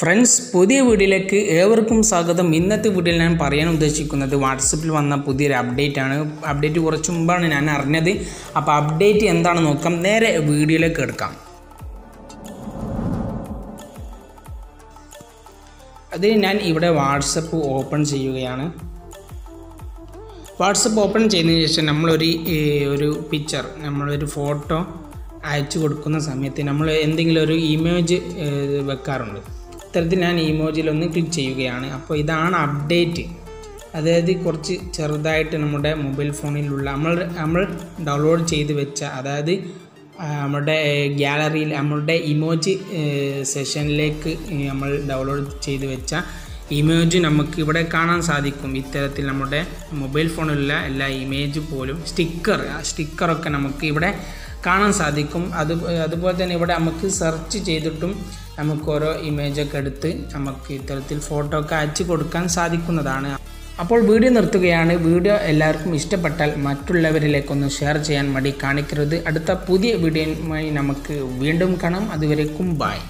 Friends പുതിയ വീഡിയോയിലേക്ക് ഏവർക്കും സ്വാഗതം. ഇന്നത്തെ വീഡിയോയിൽ ഞാൻ പറയാൻ ഉദ്ദേശിക്കുന്നത് വാട്സപ്പിൽ വന്ന പുതിയൊരു അപ്ഡേറ്റ് ആണ് അപ്ഡേറ്റ് കുറച്ച് മുമ്പാണ് ഞാൻ അറിഞ്ഞത്. അപ്പോൾ അപ്ഡേറ്റ് എന്താണെന്ന് നോക്കാം. നേരെ വീഡിയോയിലേക്ക് എടുക്കാം. അതിന് ഞാൻ ഇവിടെ വാട്സപ്പ് ഓപ്പൺ ചെയ്യുകയാണ്. വാട്സപ്പ് ഓപ്പൺ ചെയ്തതിന് ശേഷം നമ്മളൊരു ഒരു പിക്ചർ നമ്മളൊരു ഫോട്ടോ അയച്ചു കൊടുക്കുന്ന സമയത്ത് നമ്മൾ എന്തെങ്കിലും ഒരു ഇമേജ് വെക്കാറുണ്ട്. ഇത്തരത്തിൽ ഞാൻ ഇമോജിലൊന്ന് ക്ലിക്ക് ചെയ്യുകയാണ്. അപ്പോൾ ഇതാണ് അപ്ഡേറ്റ് അതായത് കുറച്ച് ചെറുതായിട്ട് നമ്മുടെ മൊബൈൽ ഫോണിലുള്ള നമ്മൾ നമ്മൾ ഡൗൺലോഡ് ചെയ്ത് വെച്ച അതായത് നമ്മുടെ ഗ്യാലറിയിൽ നമ്മളുടെ ഇമോജി സെഷനിലേക്ക് നമ്മൾ ഡൗൺലോഡ് ചെയ്ത് വെച്ച ഇമേജ് നമുക്ക് ഇവിടെ കാണാൻ സാധിക്കും. ഇത്തരത്തിൽ നമ്മുടെ മൊബൈൽ ഫോണിലുള്ള എല്ലാ ഇമേജ് പോലും സ്റ്റിക്കർ ആ സ്റ്റിക്കറൊക്കെ നമുക്ക് ഇവിടെ കാണാൻ സാധിക്കും. അത് അതുപോലെ തന്നെ ഇവിടെ നമുക്ക് സെർച്ച് ചെയ്തിട്ടും നമുക്ക് ഓരോ ഇമേജൊക്കെ എടുത്ത് നമുക്ക് ഇത്തരത്തിൽ ഫോട്ടോ ഒക്കെ അയച്ചു കൊടുക്കാൻ സാധിക്കുന്നതാണ്. അപ്പോൾ വീഡിയോ നിർത്തുകയാണ്. വീഡിയോ എല്ലാവർക്കും ഇഷ്ടപ്പെട്ടാൽ മറ്റുള്ളവരിലേക്കൊന്ന് ഷെയർ ചെയ്യാൻ മടി കാണിക്കരുത്. അടുത്ത പുതിയ വീഡിയോയുമായി നമുക്ക് വീണ്ടും കാണാം. അതുവരേക്കും ബായ്